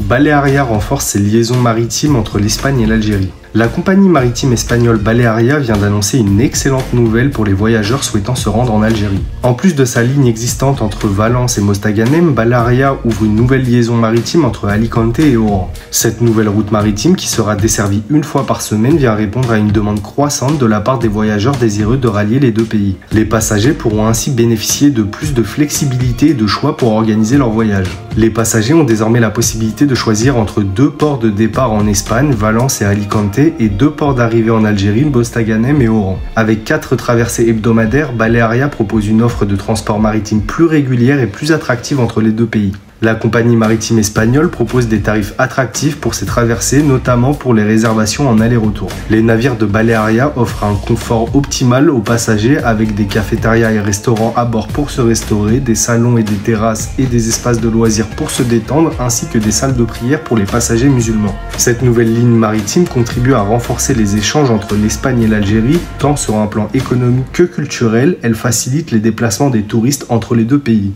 Balearia renforce ses liaisons maritimes entre l'Espagne et l'Algérie. La compagnie maritime espagnole Balearia vient d'annoncer une excellente nouvelle pour les voyageurs souhaitant se rendre en Algérie. En plus de sa ligne existante entre Valence et Mostaganem, Balearia ouvre une nouvelle liaison maritime entre Alicante et Oran. Cette nouvelle route maritime, qui sera desservie une fois par semaine, vient répondre à une demande croissante de la part des voyageurs désireux de rallier les deux pays. Les passagers pourront ainsi bénéficier de plus de flexibilité et de choix pour organiser leur voyage. Les passagers ont désormais la possibilité de choisir entre deux ports de départ en Espagne, Valence et Alicante, et deux ports d'arrivée en Algérie, Bostaganem et Oran. Avec quatre traversées hebdomadaires, Balearia propose une offre de transport maritime plus régulière et plus attractive entre les deux pays. La compagnie maritime espagnole propose des tarifs attractifs pour ces traversées, notamment pour les réservations en aller-retour. Les navires de Balearia offrent un confort optimal aux passagers avec des cafétérias et restaurants à bord pour se restaurer, des salons et des terrasses et des espaces de loisirs pour se détendre, ainsi que des salles de prière pour les passagers musulmans. Cette nouvelle ligne maritime contribue à renforcer les échanges entre l'Espagne et l'Algérie, tant sur un plan économique que culturel, elle facilite les déplacements des touristes entre les deux pays.